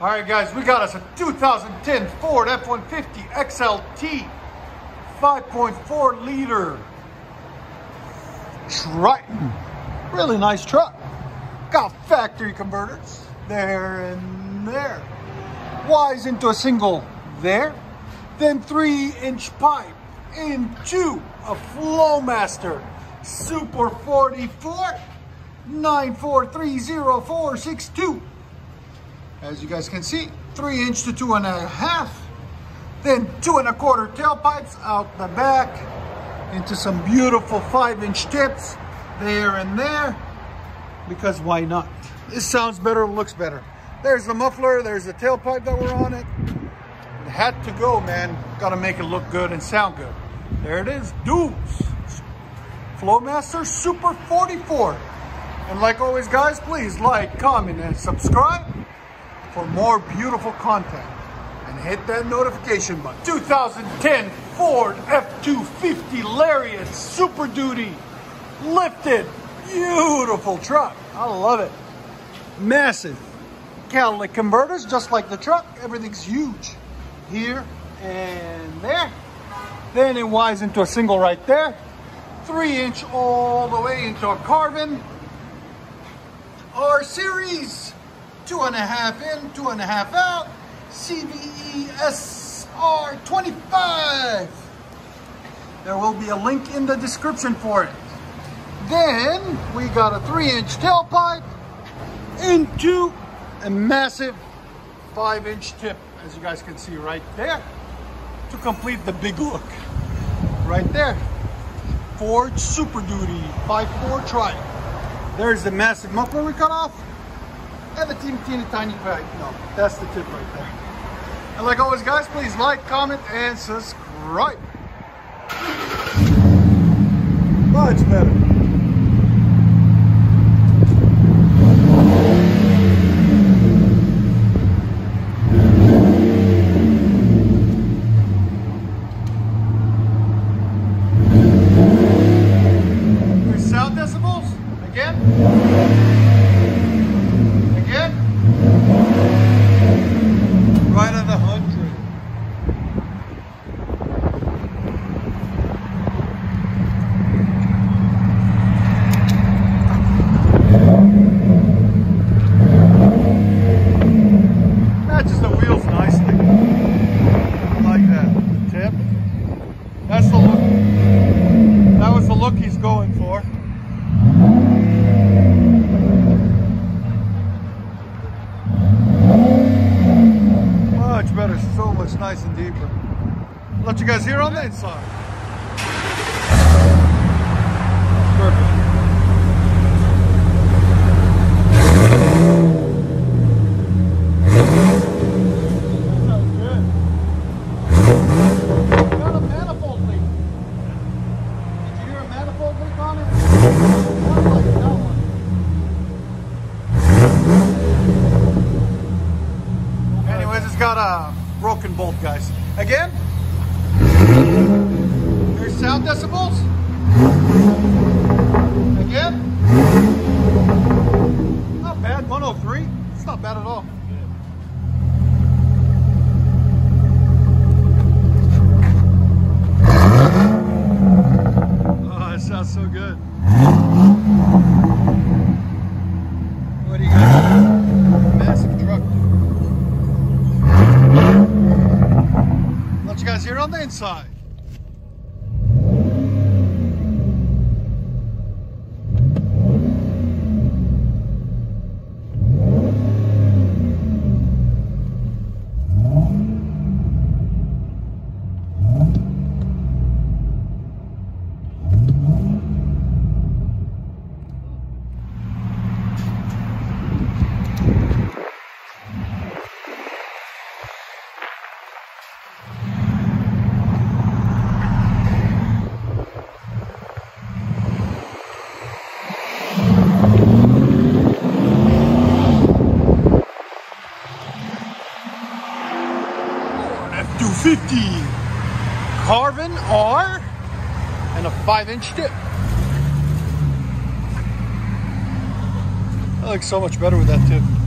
All right, guys, we got us a 2010 Ford F-150 XLT 5.4 liter Triton. Really nice truck. Got factory converters there and there. Wise into a single there. Then three inch pipe into a Flowmaster Super 44 9430462. As you guys can see, three inch to two and a half. Then two and a quarter tailpipes out the back into some beautiful five inch tips there and there. Because why not? This sounds better, looks better. There's the muffler, there's the tailpipe that were on it. It had to go, man. Gotta make it look good and sound good. There it is, Dudes. Flowmaster Super 44. And like always, guys, please like, comment, and subscribe for more beautiful content. And hit that notification button. 2010 Ford F-250 Lariat Super Duty. Lifted. Beautiful truck. I love it. Massive. Catalytic converters, just like the truck. Everything's huge. Here and there. Then it winds into a single right there. Three inch all the way into a Carven. R series, two and a half in, two and a half out. CVE SR25. There will be a link in the description for it. Then we got a three inch tailpipe into a massive five inch tip, as you guys can see right there, to complete the big look. Right there. Ford Super Duty 5.4 Tri. There's the massive muffler we cut off. And the teeny, teeny, tiny bag. No, that's the tip right there. And like always, guys, please like, comment, and subscribe. Much better. Your sound decibels, again. Again. Right at the hundred. Matches the wheels nicely. I like that. The tip. That's the look. That was the look he's going for. Much much nice and deeper. Let you guys hear on the inside. Perfect. Got a it's a broken bolt, guys. Again, there's sound decibels. Again, not bad. 103. It's not bad at all. Oh, it sounds so good. What do you got? Massive truck. Let you guys hear it on the inside. F250 Carven R and a 5 inch tip. That looks so much better with that tip.